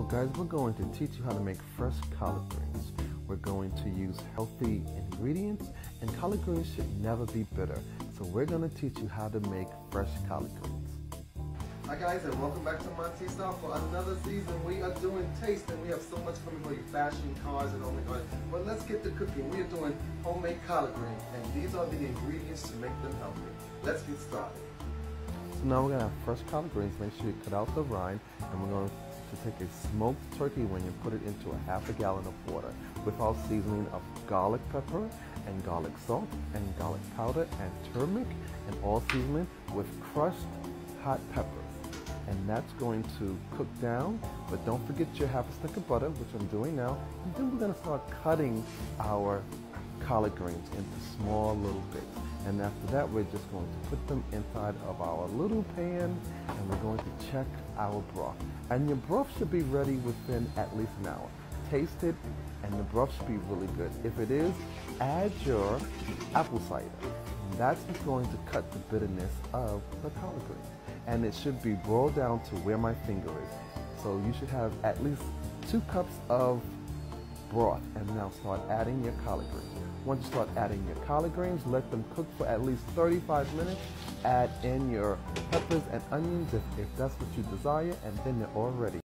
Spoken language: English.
So guys, we're going to teach you how to make fresh collard greens. We're going to use healthy ingredients and collard greens should never be bitter. So we're going to teach you how to make fresh collard greens. Hi guys and welcome back to MonteysStyle for another season. We are doing taste and we have so much coming for you, fashion, cars and oh my god. But let's get to cooking. We are doing homemade collard greens and these are the ingredients to make them healthy. Let's get started. So now we're going to have fresh collard greens. Make sure you cut out the rind and we're going to to take a smoked turkey wing and put it into a half a gallon of water with our seasoning of garlic pepper and garlic salt and garlic powder and turmeric and all seasoning with crushed hot peppers. And that's going to cook down, but don't forget your half a stick of butter, which I'm doing now. And then we're going to start cutting our collard greens into small little bits. And after that, we're just going to put them inside of our little pan and we're going to check our broth. And your broth should be ready within at least an hour. Taste it and the broth should be really good. If it is, add your apple cider. That's what's going to cut the bitterness of the collard greens. And it should be boiled down to where my finger is. So you should have at least two cups of broth and now start adding your collard greens. Once you start adding your collard greens, let them cook for at least 35 minutes. Add in your peppers and onions if, if that's what you desire, and then they're all ready.